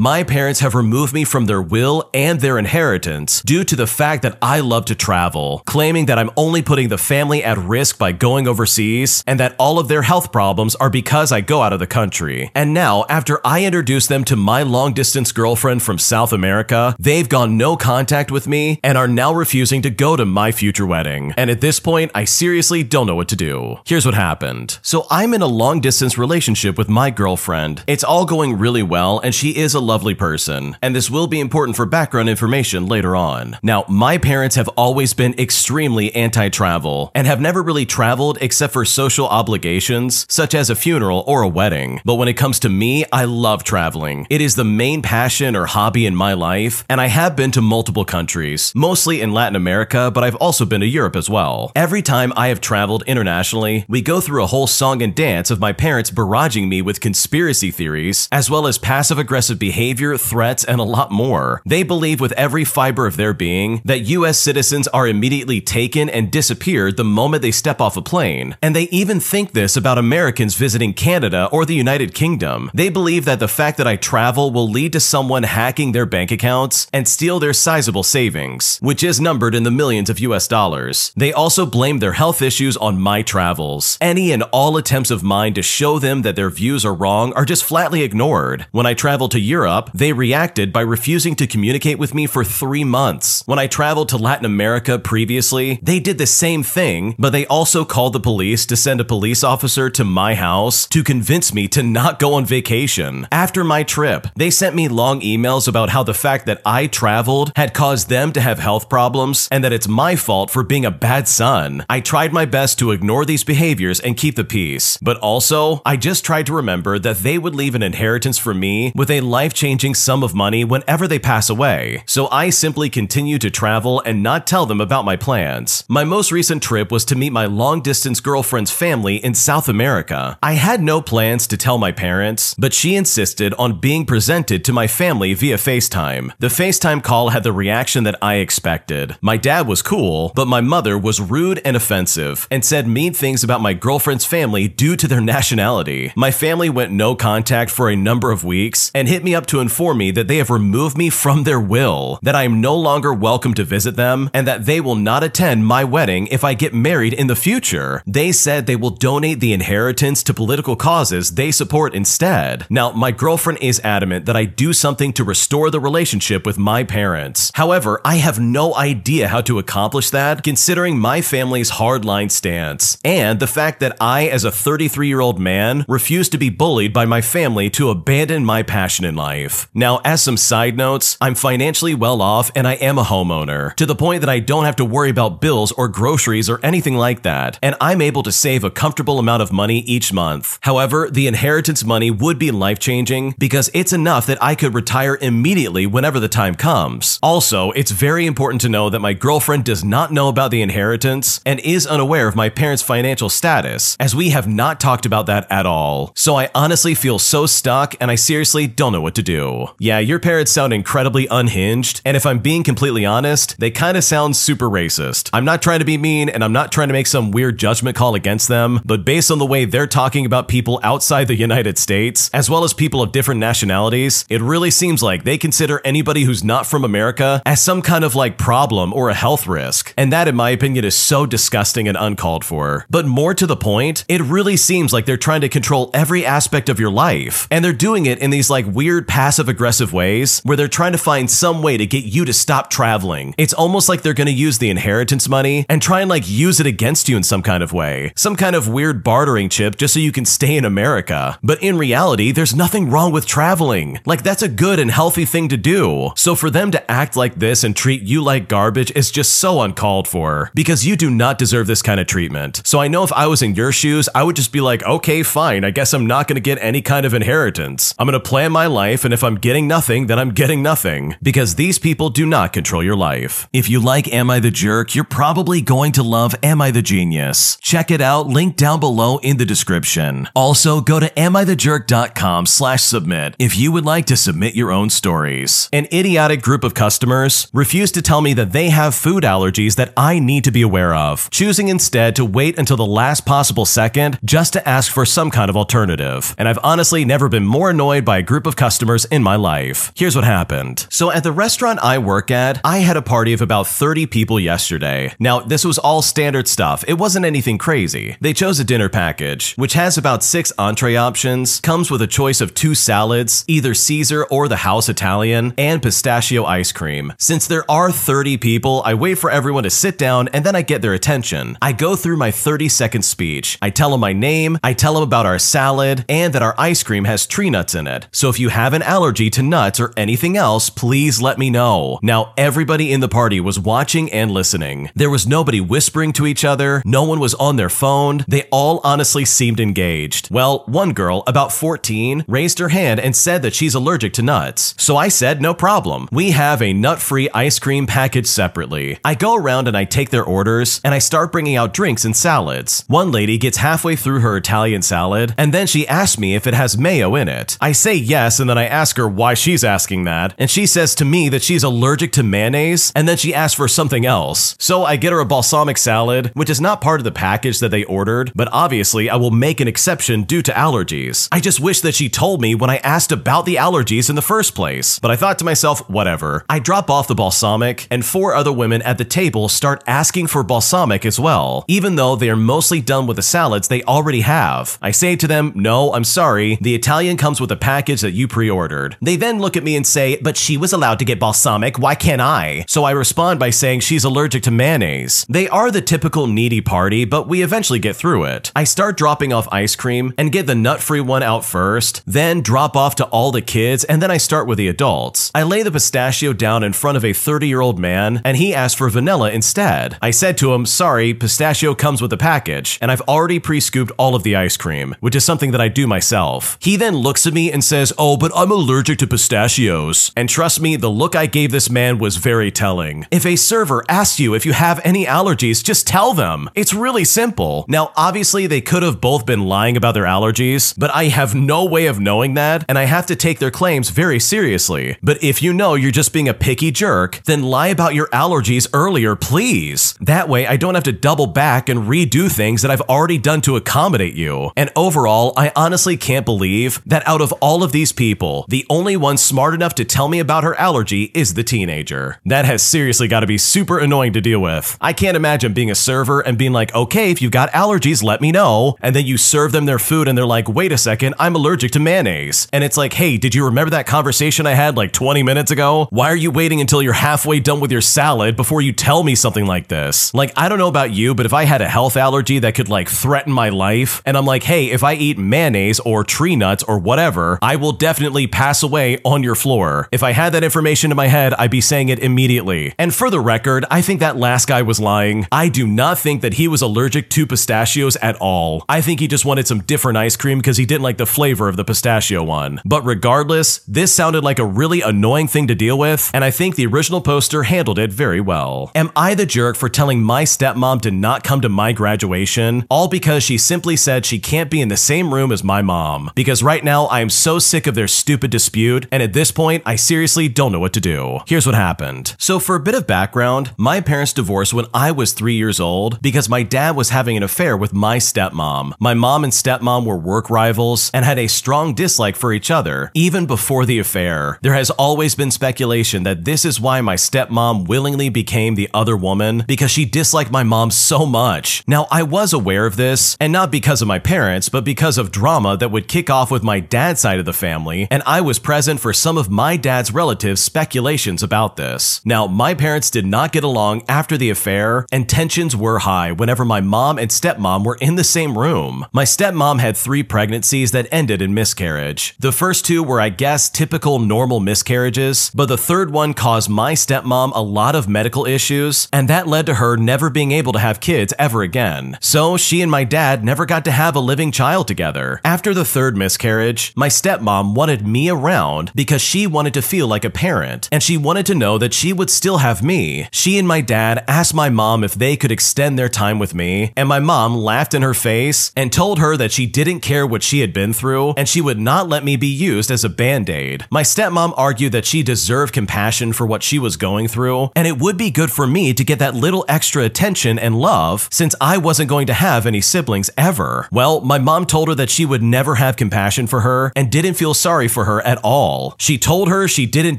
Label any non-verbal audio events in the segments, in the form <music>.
My parents have removed me from their will and their inheritance due to the fact that I love to travel, claiming that I'm only putting the family at risk by going overseas and that all of their health problems are because I go out of the country. And now, after I introduce them to my long distance girlfriend from South America, they've gone no contact with me and are now refusing to go to my future wedding. And at this point, I seriously don't know what to do. Here's what happened. So I'm in a long distance relationship with my girlfriend. It's all going really well, and she is a lovely person. And this will be important for background information later on. Now, my parents have always been extremely anti travel and have never really traveled except for social obligations, such as a funeral or a wedding. But when it comes to me, I love traveling. It is the main passion or hobby in my life, and I have been to multiple countries, mostly in Latin America, but I've also been to Europe as well. Every time I have traveled internationally, we go through a whole song and dance of my parents barraging me with conspiracy theories, as well as passive aggressive behavior, threats, and a lot more. They believe with every fiber of their being that US citizens are immediately taken and disappeared the moment they step off a plane. And they even think this about Americans visiting Canada or the United Kingdom. They believe that the fact that I travel will lead to someone hacking their bank accounts and steal their sizable savings, which is numbered in the millions of US dollars. They also blame their health issues on my travels. Any and all attempts of mine to show them that their views are wrong are just flatly ignored. When I travel to Europe, they reacted by refusing to communicate with me for three months. When I traveled to Latin America previously, they did the same thing, but they also called the police to send a police officer to my house to convince me to not go on vacation. After my trip, they sent me long emails about how the fact that I traveled had caused them to have health problems and that it's my fault for being a bad son. I tried my best to ignore these behaviors and keep the peace, but also, I just tried to remember that they would leave an inheritance for me with a life changing sum of money whenever they pass away. So I simply continue to travel and not tell them about my plans. My most recent trip was to meet my long distance girlfriend's family in South America. I had no plans to tell my parents, but she insisted on being presented to my family via FaceTime. The FaceTime call had the reaction that I expected. My dad was cool, but my mother was rude and offensive and said mean things about my girlfriend's family due to their <laughs> nationality. My family went no contact for a number of weeks and hit me up to inform me that they have removed me from their will, that I am no longer welcome to visit them, and that they will not attend my wedding if I get married in the future. They said they will donate the inheritance to political causes they support instead. Now, my girlfriend is adamant that I do something to restore the relationship with my parents. However, I have no idea how to accomplish that considering my family's hardline stance and the fact that I, as a 33 year old man, refuse to be bullied by my family to abandon my passion in life. Now, as some side notes, I'm financially well off and I am a homeowner to the point that I don't have to worry about bills or groceries or anything like that, and I'm able to save a comfortable amount of money each month. However, the inheritance money would be life changing because it's enough that I could retire immediately whenever the time comes. Also, it's very important to know that my girlfriend does not know about the inheritance and is unaware of my parents' financial status, as we have not talked about that at all. So I honestly feel so stuck and I seriously don't know what to do. Yeah, your parents sound incredibly unhinged, and if I'm being completely honest, they kind of sound super racist. I'm not trying to be mean and I'm not trying to make some weird judgment call against them, but based on the way they're talking about people outside the United States, as well as people of different nationalities, it really seems like they consider anybody who's not from America as some kind of like problem or a health risk. And that, in my opinion, is so disgusting and uncalled for. But more to the point, it really seems like they're trying to control every aspect of your life. And they're doing it in these like weird passive aggressive ways where they're trying to find some way to get you to stop traveling. It's almost like they're going to use the inheritance money and try and like use it against you in some kind of way. Some kind of weird bartering chip just so you can stay in America. But in reality, there's nothing wrong with traveling. Like that's a good and healthy thing to do. So for them to act like this and treat you like garbage is just so uncalled for because you do not deserve this kind of treatment. So I know if I was in your shoes, I would just be like, okay, fine. I guess I'm not going to get any kind of inheritance. I'm going to plan my life, and if I'm getting nothing, then I'm getting nothing because these people do not control your life. If you like Am I the Jerk, you're probably going to love Am I the Genius. Check it out, link down below in the description. Also, go to amithejerk.com slash submit if you would like to submit your own stories. An idiotic group of customers refused to tell me that they have food allergies that I need to be aware of, choosing instead to wait until the last possible second just to ask for some kind of alternative. And I've honestly never been more annoyed by a group of customers customers in my life. Here's what happened. So at the restaurant I work at, I had a party of about 30 people yesterday. Now, this was all standard stuff. It wasn't anything crazy. They chose a dinner package, which has about six entree options, comes with a choice of two salads, either Caesar or the House Italian, and pistachio ice cream. Since there are 30 people, I wait for everyone to sit down and then I get their attention. I go through my 30 second speech. I tell them my name, I tell them about our salad, and that our ice cream has tree nuts in it. So if you have an allergy to nuts or anything else, please let me know. Now, everybody in the party was watching and listening. There was nobody whispering to each other, no one was on their phone. They all honestly seemed engaged. Well, one girl, about 14, raised her hand and said that she's allergic to nuts. So I said, no problem. We have a nut free ice cream package separately. I go around and I take their orders and I start bringing out drinks and salads. One lady gets halfway through her Italian salad and then she asks me if it has mayo in it. I say yes and then I ask her why she's asking that and she says to me that she's allergic to mayonnaise and then she asks for something else. So I get her a balsamic salad, which is not part of the package that they ordered, but obviously I will make an exception due to allergies. I just wish that she told me when I asked about the allergies in the first place. But I thought to myself, whatever. I drop off the balsamic and four other women at the table start asking for balsamic as well, even though they are mostly done with the salads they already have. I say to them, no, I'm sorry, the Italian comes with a package that you pre-ordered. They then look at me and say, but she was allowed to get balsamic, why can't I? So I respond by saying she's allergic to mayonnaise. They are the typical needy party, but we eventually get through it. I start dropping off ice cream and get the nut-free one out first, then drop off to all the kids, and then I start with the adults. I lay the pistachio down in front of a 30-year-old man, and he asked for vanilla instead. I said to him, sorry, pistachio comes with the package, and I've already pre-scooped all of the ice cream, which is something that I do myself. He then looks at me and says, oh, but I'm allergic to pistachios. And trust me, the look I gave this man was very telling. If a server asks you if you have any allergies, just tell them. It's really simple. Now, obviously, they could have both been lying about their allergies, but I have no way of knowing that, and I have to take their claims very seriously. But if you know you're just being a picky jerk, then lie about your allergies earlier, please. That way, I don't have to double back and redo things that I've already done to accommodate you. And overall, I honestly can't believe that out of all of these people, the only one smart enough to tell me about her allergy is the teenager. That has seriously got to be super annoying to deal with. I can't imagine being a server and being like, okay, if you've got allergies, let me know. And then you serve them their food and they're like, wait a second, I'm allergic to mayonnaise. And it's like, hey, did you remember that conversation I had like 20 minutes ago? Why are you waiting until you're halfway done with your salad before you tell me something like this? Like, I don't know about you, but if I had a health allergy that could like threaten my life, and I'm like, hey, if I eat mayonnaise or tree nuts or whatever, I will definitely pass away on your floor. If I had that information in my head, I'd be saying it immediately. And for the record, I think that last guy was lying. I do not think that he was allergic to pistachios at all. I think he just wanted some different ice cream because he didn't like the flavor of the pistachio one. But regardless, this sounded like a really annoying thing to deal with, and I think the original poster handled it very well. Am I the jerk for telling my stepmom to not come to my graduation, all because she simply said she can't be in the same room as my mom? Because right now I am so sick of their stupid dispute, and at this point, I seriously don't know what to do. Here's what happened. So, for a bit of background, my parents divorced when I was three years old because my dad was having an affair with my stepmom. My mom and stepmom were work rivals and had a strong dislike for each other, even before the affair. There has always been speculation that this is why my stepmom willingly became the other woman because she disliked my mom so much. Now, I was aware of this, and not because of my parents, but because of drama that would kick off with my dad's side of the family, and I was present for some of my dad's relatives' speculations about this. Now, my parents did not get along after the affair, and tensions were high whenever my mom and stepmom were in the same room. My stepmom had three pregnancies that ended in miscarriage. The first two were, I guess, typical normal miscarriages, but the third one caused my stepmom a lot of medical issues, and that led to her never being able to have kids ever again. So she and my dad never got to have a living child together. After the third miscarriage, my stepmom wanted me around because she wanted to feel like a parent, and she wanted to know that she would still have me. She and my dad asked my mom if they could extend their time with me, and my mom laughed in her face and told her that she didn't care what she had been through and she would not let me be used as a band aid. My stepmom argued that she deserved compassion for what she was going through, and it would be good for me to get that little extra attention and love since I wasn't going to have any siblings ever. Well, my mom told her that she would never have compassion for her and didn't feel sorry for her at all. She told her she didn't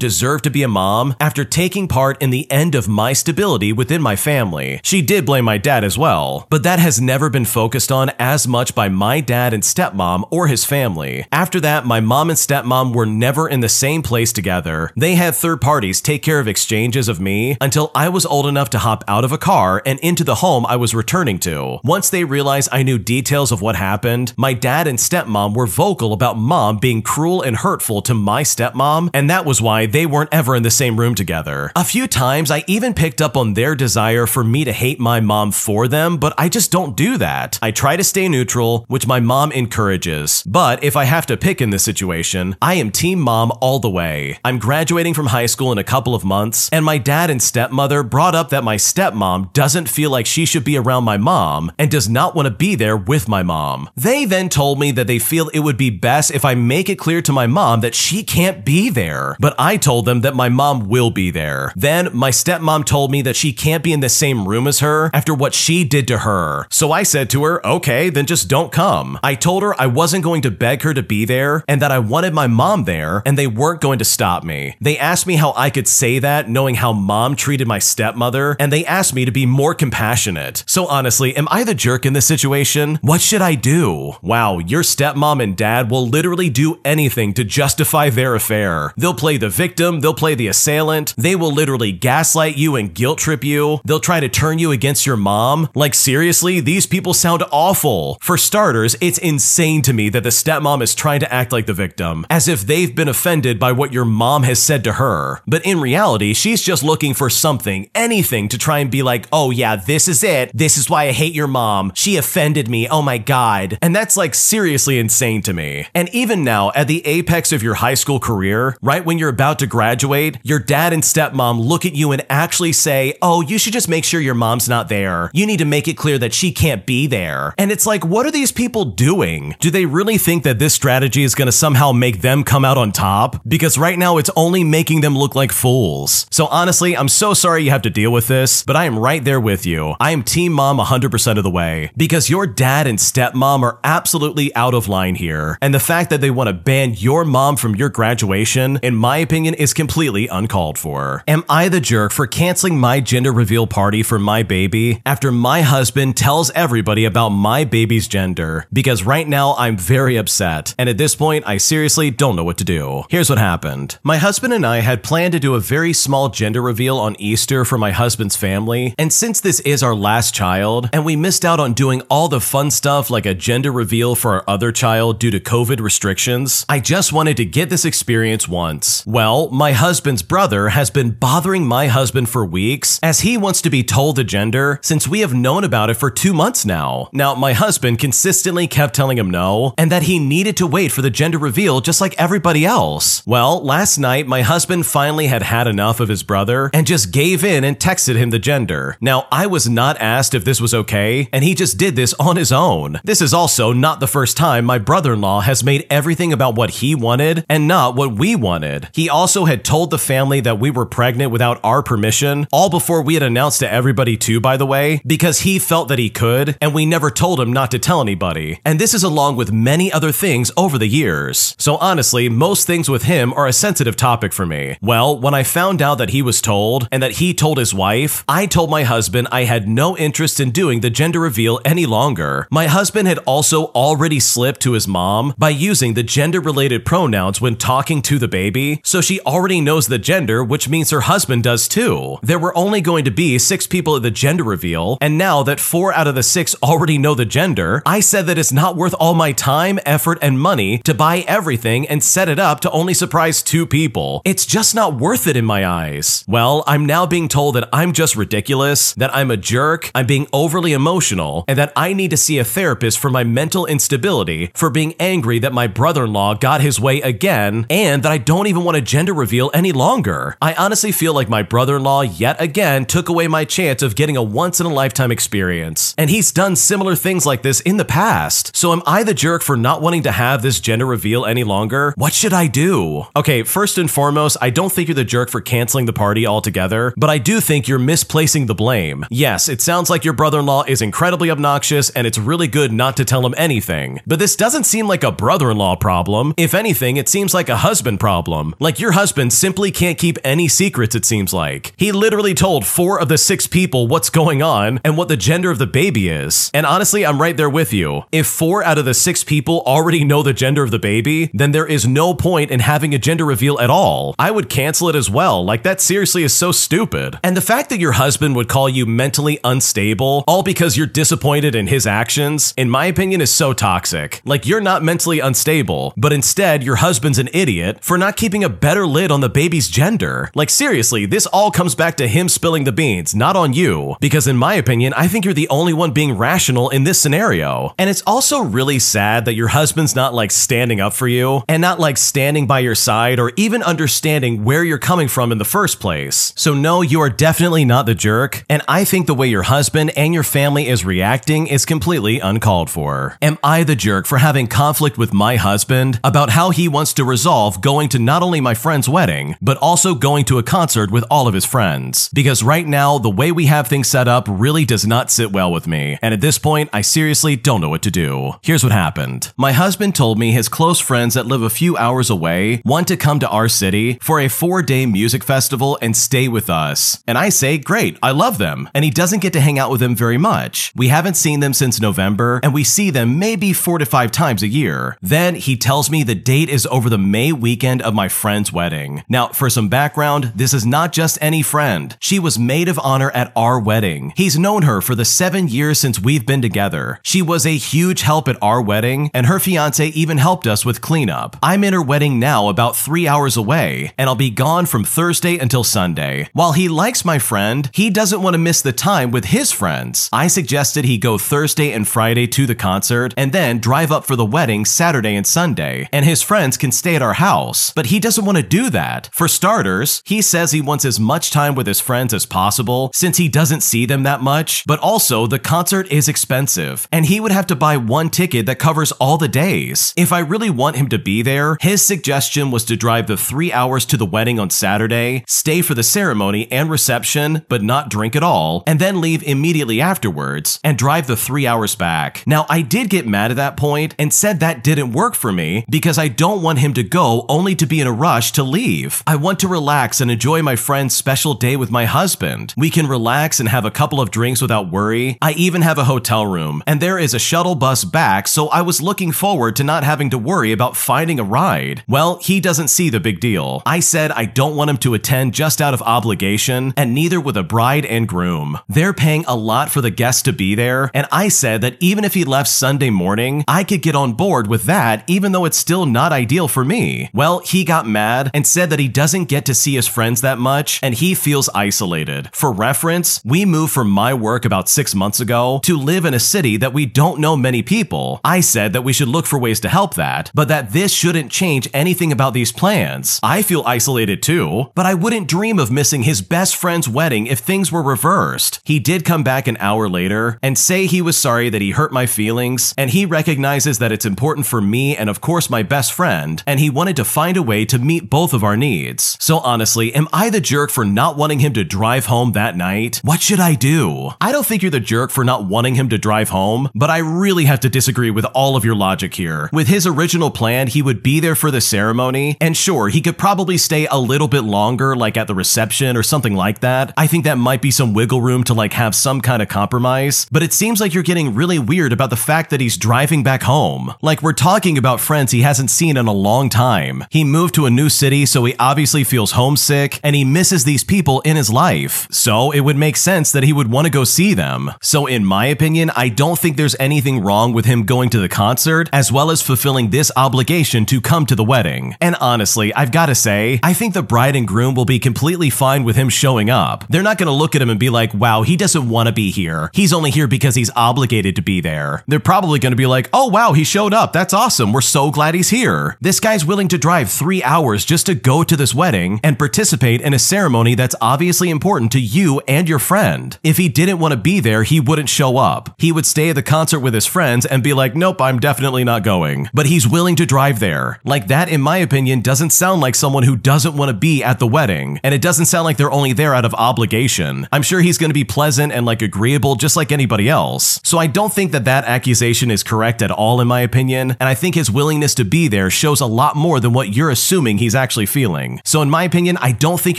deserve to be a mom after taking part in the end of my stability within my family. She did blame my dad as well, but that has never been focused on as much by my dad and stepmom or his family. After that, my mom and stepmom were never in the same place together. They had third parties take care of exchanges of me until I was old enough to hop out of a car and into the home I was returning to. Once they realized I knew details of what happened, my dad and stepmom were vocal about mom being cruel and hurtful to my stepmom, and that was why they weren't ever in the same room together. A few times I even picked up on their desire for me to hate my mom for them, but I just don't do that. I try to stay neutral, which my mom encourages. But if I have to pick in this situation, I am team mom all the way. I'm graduating from high school in a couple of months, and my dad and stepmother brought up that my stepmom doesn't feel like she should be around my mom and does not want to be there with my mom. They then told me that they feel it would be best if I make it clear to my mom that she can't be there. But I told them that my mom will be there. Then my stepmom told me that she can't be in the same room as her after what she did to her. So I said to her, okay, then just don't come. I told her I wasn't going to beg her to be there and that I wanted my mom there and they weren't going to stop me. They asked me how I could say that knowing how mom treated my stepmother and they asked me to be more compassionate. So honestly, am I the jerk in this situation? What should I do? Wow, your stepmom and dad will literally do anything to justify their affair. They'll play the victim, they'll play the assailant, they will literally gaslight you and guilt trip you, they'll try to turn you against your mom. Like seriously, these people sound awful. For starters, it's insane to me that the stepmom is trying to act like the victim, as if they've been offended by what your mom has said to her. But in reality, she's just looking for something, anything to try and be like, oh yeah, this is it. This is why I hate your mom. She offended me. Oh my god. And that's like seriously insane to me. And even now, at the apex of your high school career, right when you're about to graduate, your dad and stepmom look at you and actually say, oh, you should just make sure your mom's not there. You need to make it clear that she can't be there. And it's like, what are these people doing? Do they really think that this strategy is going to somehow make them come out on top? Because right now it's only making them look like fools. So honestly, I'm so sorry you have to deal with this, but I am right there with you. I am team mom 100% of the way because your dad and stepmom are absolutely out of line here. And the fact that they want to ban your mom from your graduation, in my opinion, is completely uncalled for. Am I the jerk for canceling my gender reveal party for my baby after my husband tells everybody about my baby's gender? Because right now I'm very upset, and at this point, I seriously don't know what to do. Here's what happened. My husband and I had planned to do a very small gender reveal on Easter for my husband's family, and since this is our last child, and we missed out on doing all the fun stuff like a gender reveal for our other child due to COVID restrictions, I just wanted to get this experience once. Well, my husband's brother has been bothering my husband for weeks as he wants to be told the gender since we have known about it for two months now. Now, my husband consistently kept telling him no, and that he needed to wait for the gender reveal just like everybody else. Well, last night, my husband finally had had enough of his brother and just gave in and texted him the gender. Now, I was not asked if this was okay, and he just did this on his own. This is also not the first time my brother in law has made everything about what he wanted and not what we wanted. He also had told the family that we were pregnant without our permission, all before we had announced to everybody, too, by the way, because he felt that he could, and we never told him not to tell anybody. And this is along with many other things over the years. So honestly, most things with him are a sensitive topic for me. Well, when I found out that he was told and that he told his wife, I told my husband I had no interest in doing the gender reveal any longer. My husband had also already slipped to his mom by using the gender related pronouns when talking to the baby, so she already knows the gender, which means her husband does too. There were only going to be six people at the gender reveal, and now that four out of the six already know the gender, I said that it's not worth all my time, effort, and money to buy everything and set it up to only surprise two people. It's just not worth it in my eyes. Well, I'm now being told that I'm just ridiculous, that I'm a jerk, I'm being overly emotional, and that I need to see a therapist for my mental instability for being angry that my brother in law got his way again, and that I don't even want a gender reveal any longer. I honestly feel like my brother in law yet again took away my chance of getting a once in a lifetime experience. And he's done similar things like this in the past. So am I the jerk for not wanting to have this gender reveal any longer? What should I do? Okay, first and foremost, I don't think you're the jerk for canceling the party altogether, but I do think you're misplacing the blame. Yes, it sounds like your brother in law is incredibly obnoxious and it's really good not to tell him anything. But this doesn't seem like a brother in law problem. If anything, it seems like a husband problem. Like your husband simply can't keep any secrets, it seems like. He literally told four of the six people what's going on and what the gender of the baby is. And honestly, I'm right there with you. If four out of the six people already know the gender of the baby, then there is no point in having a gender reveal at all. I would cancel it as well. Like, that seriously is so stupid. And the fact that your husband would call you mentally unstable, all because you're disappointed in his actions, in my opinion, is so toxic. Like, you're not mentally unstable, but instead, your husband's an idiot for not keeping a better lid on the baby's gender. Like, seriously, this all comes back to him spilling the beans, not on you. Because in my opinion, I think you're the only one being rational in this scenario. And it's also really sad that your husband's not like standing up for you and not like standing by your side or even understanding where you're coming from in the first place. So, no, you are definitely not the jerk. And I think the way your husband and your family is reacting is completely uncalled for. Am I the jerk for having conflict with my husband about how he wants to resolve going to not only my friend's wedding, but also going to a concert with all of his friends? Because right now, the way we have things set up really does not sit well with me. And at this point, I seriously don't know what to do. Here's what happened. My husband told me his close friends that live a few hours away want to come to our city for a four day music festival and stay with us. And I say, great, I love them. And he doesn't get to hang out with them very much. We haven't seen them since November, and we see them maybe four to five times a year. Then he tells me the date is over the May weekend of my friend's wedding. Now, for some background, this is not just any friend. She was maid of honor at our wedding. He's known her for the seven years since we've been together. She was a huge help at our wedding, and her fiance even helped us with cleanup. I'm in her wedding now about three hours away, and I'll be gone from Thursday until Sunday. While he likes my friend, he doesn't want to miss the time with his friends. I suggested he go Thursday and Friday to the concert, and then drive up for the wedding Saturday and Sunday, and his friends can stay at our house. But he doesn't want to do that. For starters, he says he wants as much time with his friends as possible since he doesn't see them that much, but also the concert is expensive, and he would have to buy one ticket that covers all the days. If I really want him to be there, his suggestion was to drive the three hours to the wedding on Saturday, stay for the ceremony and reception, but not drink at all, and then leave immediately afterwards and drive the three hours back. Now, I did get mad at that point and said that didn't work for me because I don't want him to go only to be in a rush to leave. I want to relax and enjoy my friend's special day with my husband. We can relax and have a couple of drinks without worry. I even have a hotel room, and there is a shuttle bus back, so I was looking forward to not having to worry about finding a ride. Well, he doesn't see the big deal. I said I don't want him to attend just out of obligation, and neither with a bride and groom. They're paying a lot for the guests to be there, and I said that even if he left Sunday morning, I could get on board with that, even though it's still not ideal for me. Well, he got mad and said that he doesn't get to see his friends that much, and he feels isolated. For reference, we moved from my work about six months ago to live in a city that we don't know many people. I said that we should look for ways to help that, but that this shouldn't change anything about these plans. I feel isolated too, but I wouldn't dream of missing his best friend's wedding if things were reversed. He did come back an hour later and say he was sorry that he hurt my feelings, and he recognizes that it's important for me and, of course, my best friend, and he wanted to find a way to meet both of our needs. So, honestly, am I the jerk for not wanting him to drive home that night? What should I do? I don't think you're the jerk for not wanting him to drive home, but I really have to disagree with all of your logic here. With his original plan, he would be there for the ceremony, and sure, he could probably stay a little bit longer, like at the reception or something like that. I think that might be some wiggle room to like have some kind of compromise, but it seems like you're getting really weird about the fact that he's driving back home. Like we're talking about friends he hasn't seen in a long time. He moved to a new city, so he obviously feels homesick, and he misses these people in his life. So it would make sense that he would want to go see them. So in my opinion, I don't think there's anything wrong with him going to the concert, as well as fulfilling this obligation to come to the wedding. And honestly, I've got to say, I think the bride and groom will be completely fine with him showing up. They're not going to look at him and be like, wow, he doesn't want to be here. He's only here because he's obligated to be there. They're probably going to be like, oh wow, he showed up. That's awesome. We're so glad he's here. This guy's willing to drive three hours just to go to this wedding and participate in a ceremony that's obviously important to you and your friend. If he didn't want to be there, he wouldn't show up. He would stay at the concert with his friends and be like, nope, I'm definitely not going. But he's willing to drive there. Like that, in my opinion, doesn't sound like someone who doesn't want to be at the wedding. And it doesn't sound like they're only there out of obligation. I'm sure he's going to be pleasant and like agreeable just like anybody else. So I don't think that that accusation is correct at all in my opinion. And I think his willingness to be there shows a lot more than what you're assuming he's actually feeling. So, in my opinion, I don't think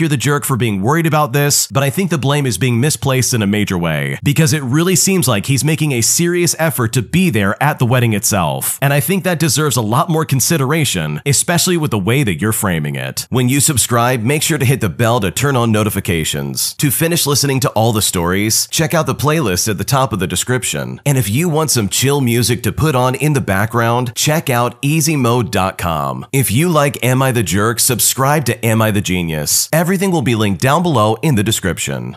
you're the jerk for being worried about this, but I think the blame is being misplaced in a major way because it really seems like he's making a serious effort to be there at the wedding itself. And I think that deserves a lot more consideration, especially with the way that you're framing it. When you subscribe, make sure to hit the bell to turn on notifications. To finish listening to all the stories, check out the playlist at the top of the description. And if you want some chill music to put on in the background, check out If you like Am I the Jerk, subscribe to Am I the Genius. Everything will be linked down below in the description.